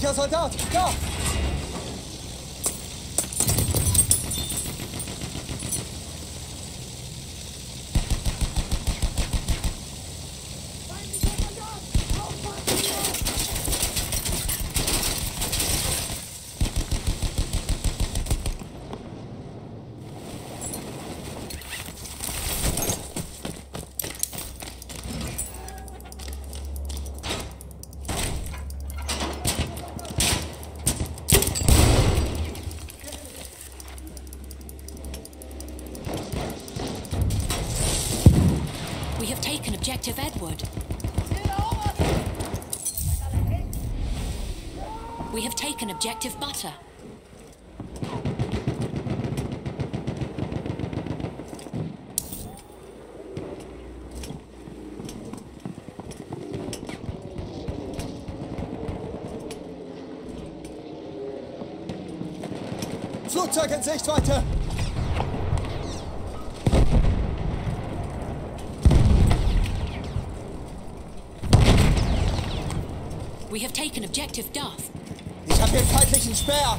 비켜서 다 다. Objective Butter. Flugzeug in Sichtweite! We have taken objective Duff. Ich habe den feindlichen Speer!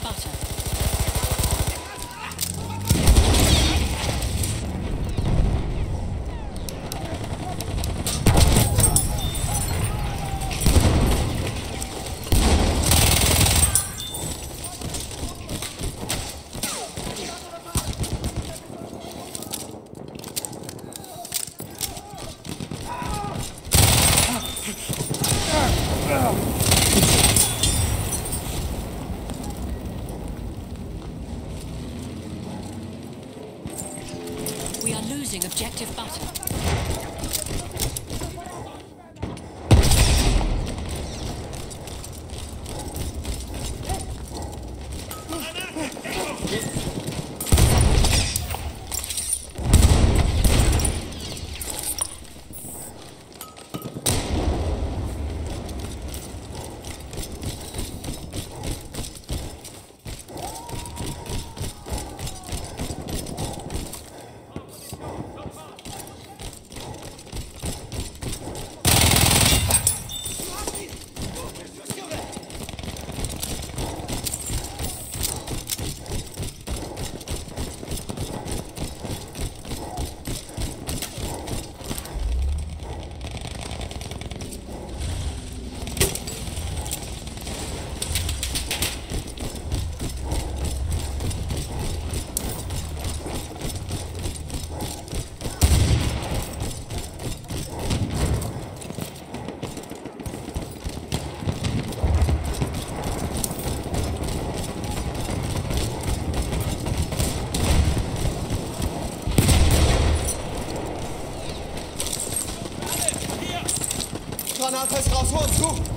Butter. Mahlzeit raus, hol's, ruf!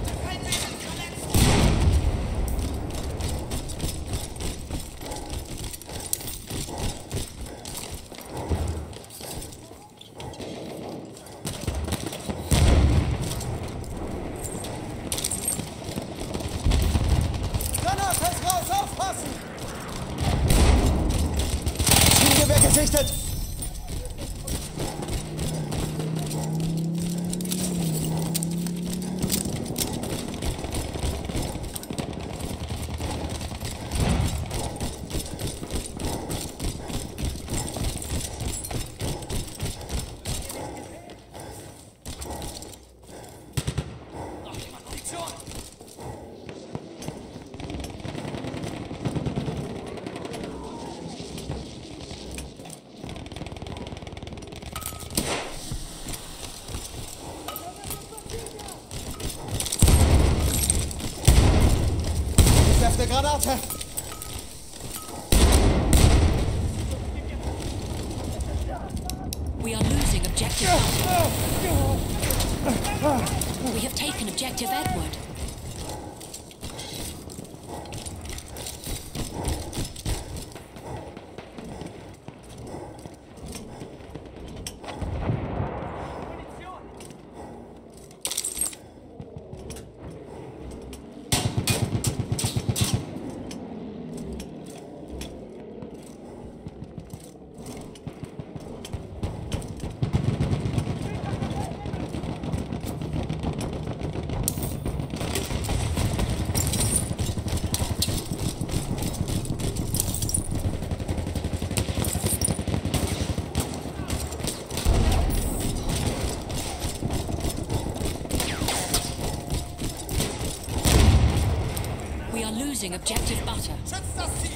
Objective Butter. Schützt das Ziel!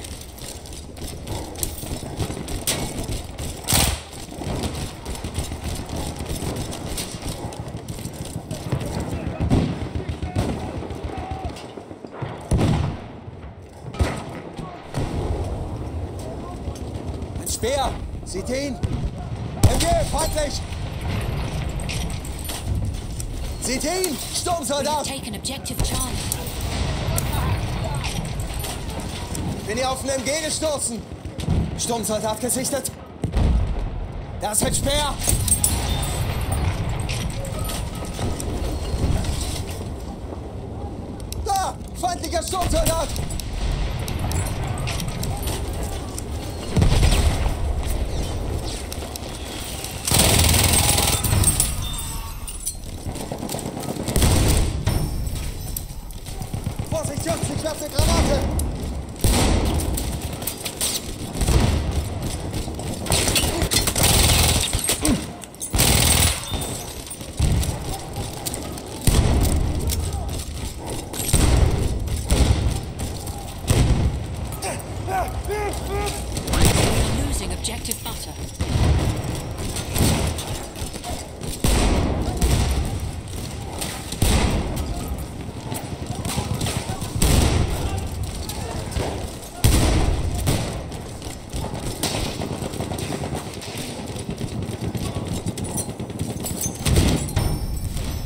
Ein Speer! Seht ihn? MG, feindlich! Seht ihn? Sturmsoldat! taken objective Charlie. Bin ihr auf einen MG gestoßen? Sturmsoldat gesichtet? Da ist ein Speer! Da! Feindlicher Sturmsoldat! We are losing objective Butter.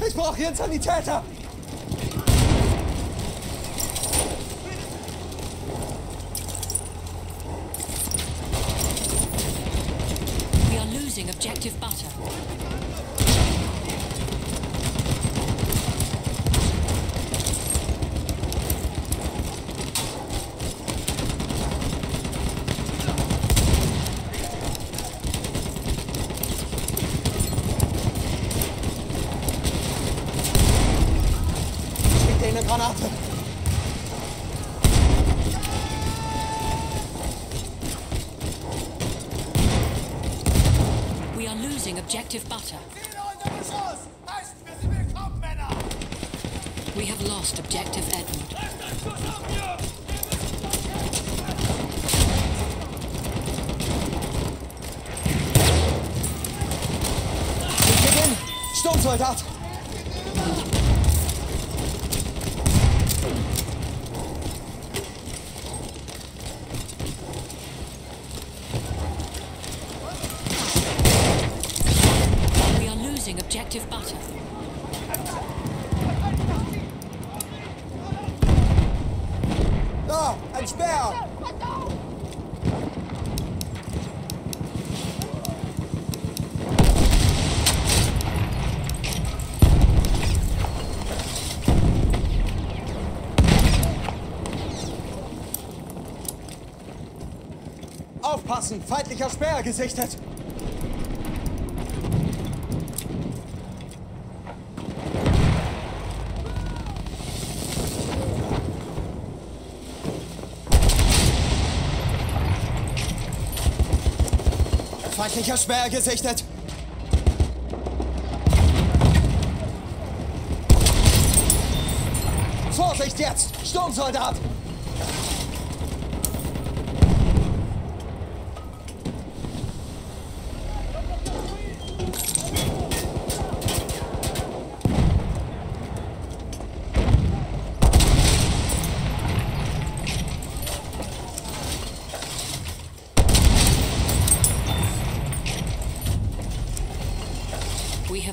Ich brauche hier einen Sanitäter! We are losing objective Butter. Schick dir eine Granate! We are losing objective Butter. We have lost objective Edward. Beginn! Sturmsoldat! Aufpassen! Feindlicher Speer gesichtet! Feindlicher Speer gesichtet! Vorsicht jetzt! Sturmsoldat!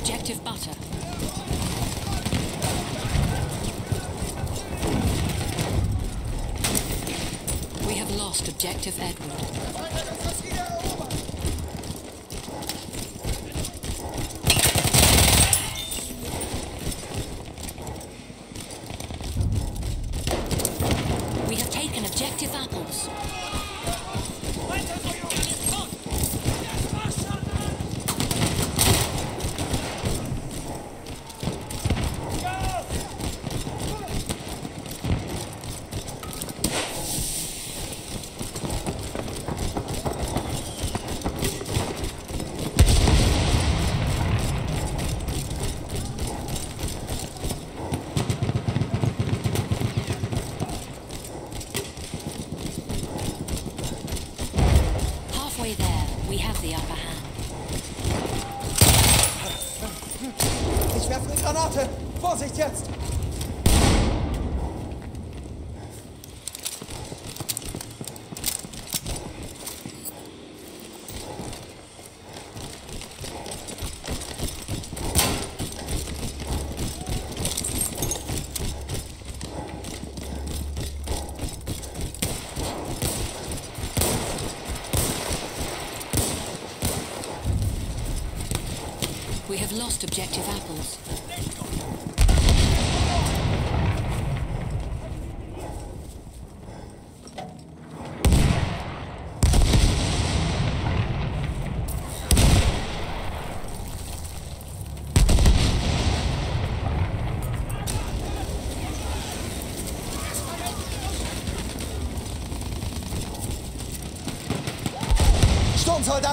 objective butter. We have lost objective Edward.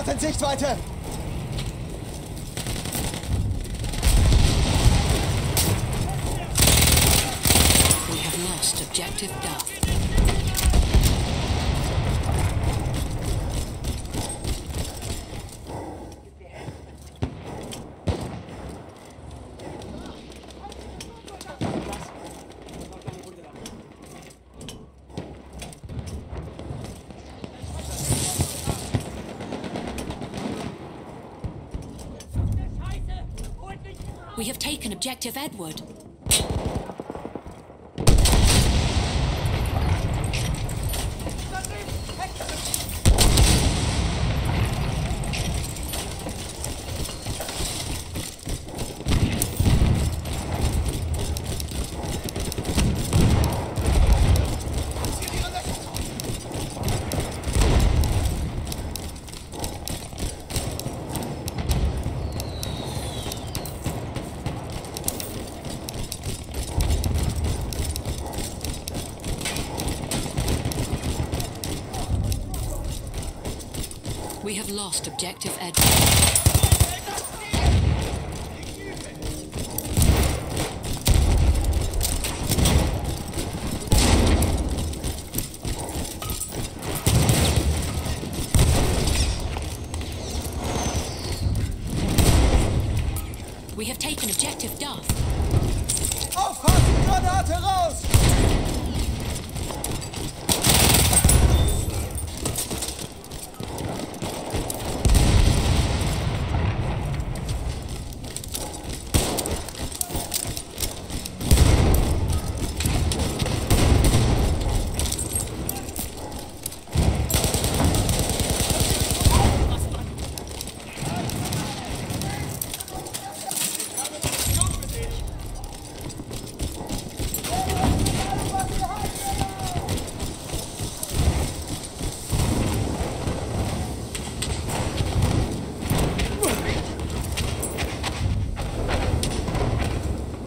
Sturmsoldat in Sichtweite! We have lost objective Duff. Objective Edward. Lost objective Edward. We have taken objective Duff. Aufpassen, Granate raus!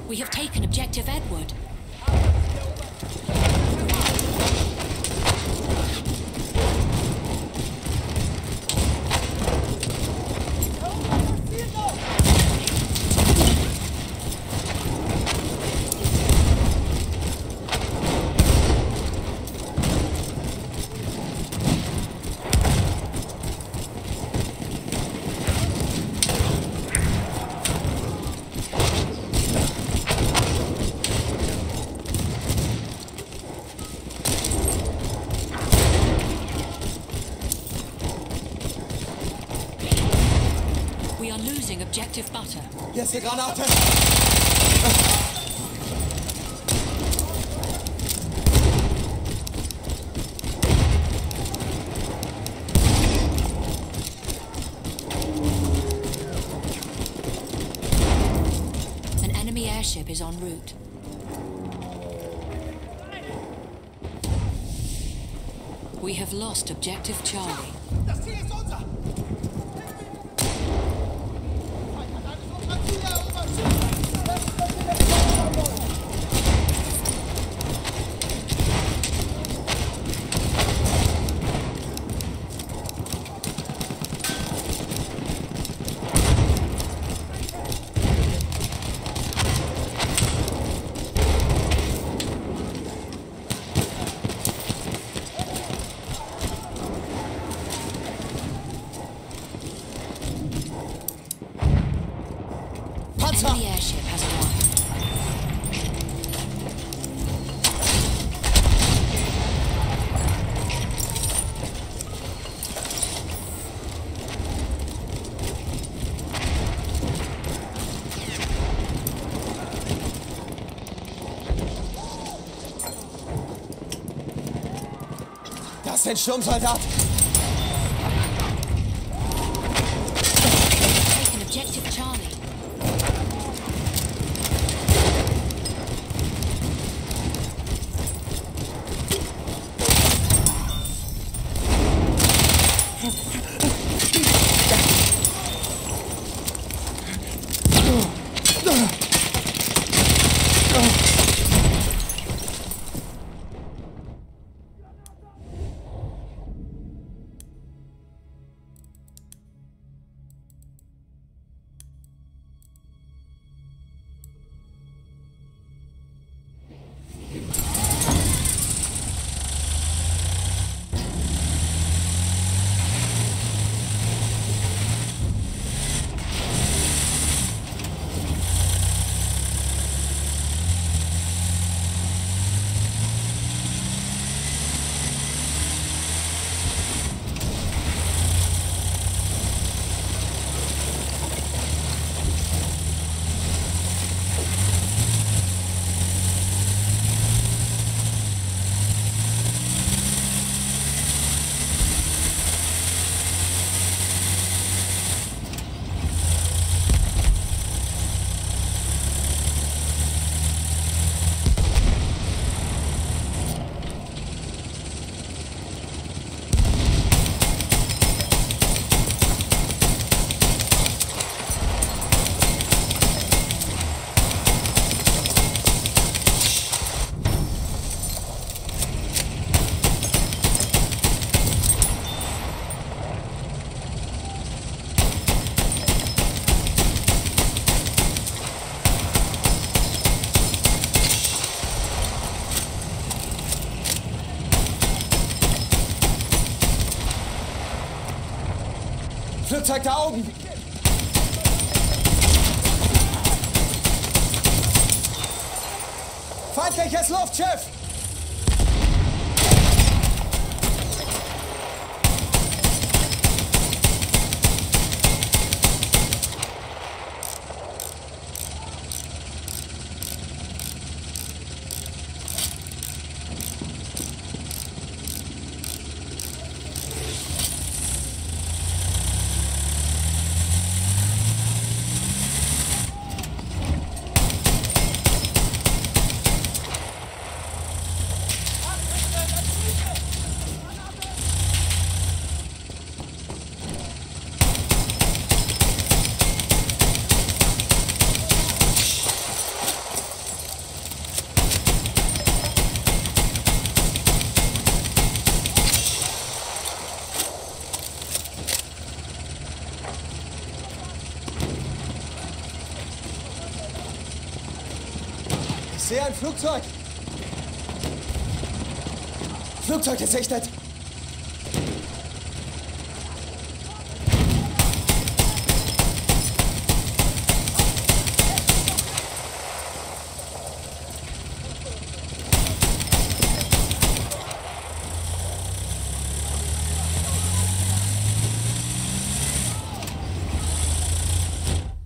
We have taken objective Edward. We are losing objective Butter. Hier ist eine Granate! An enemy airship is en route. We have lost objective Charlie. Das Ziel ist unser! Panzer! Enemy airship has arrived. Das ist ein Sturmsoldat! zeigt da Augen! Feindliches Luftschiff! Flugzeug! Flugzeug gesichtet!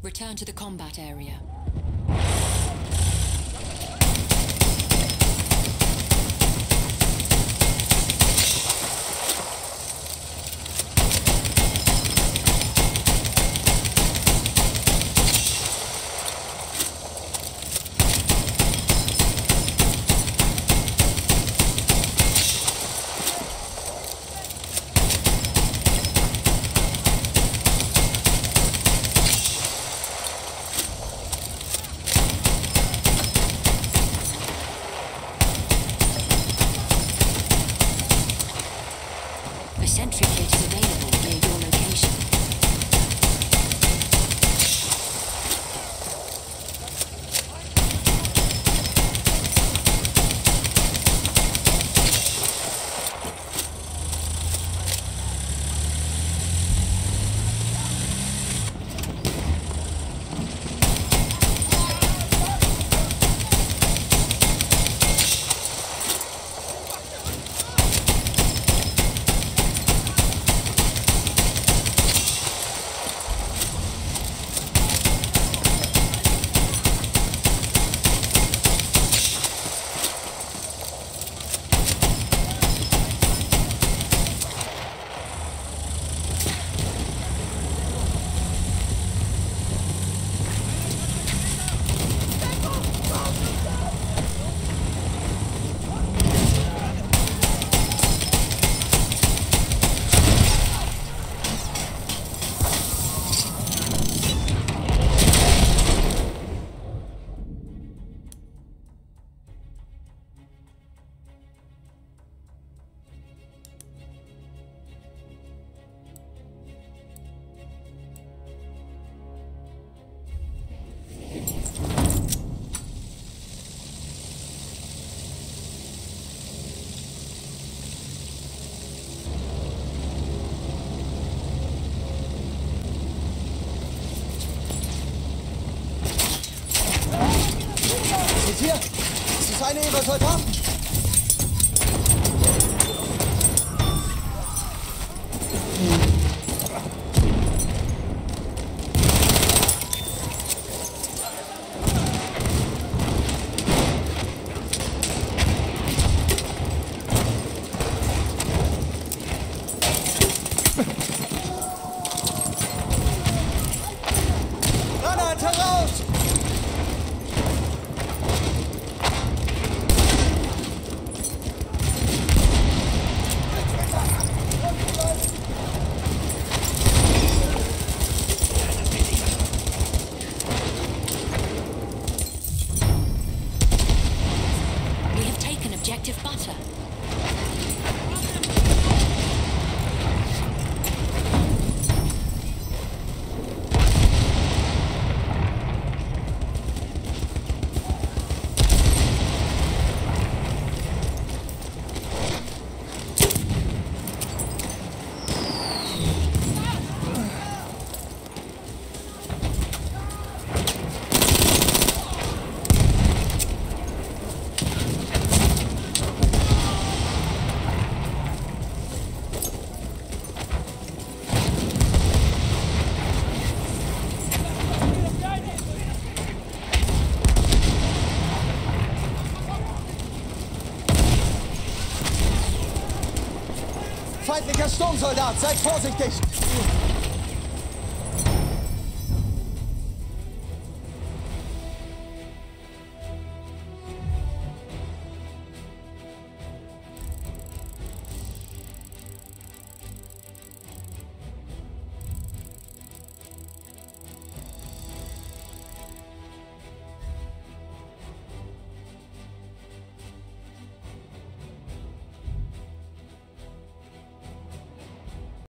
Return to the combat area. Das ist eine ihrer Soldaten! Sturmsoldat, seid vorsichtig!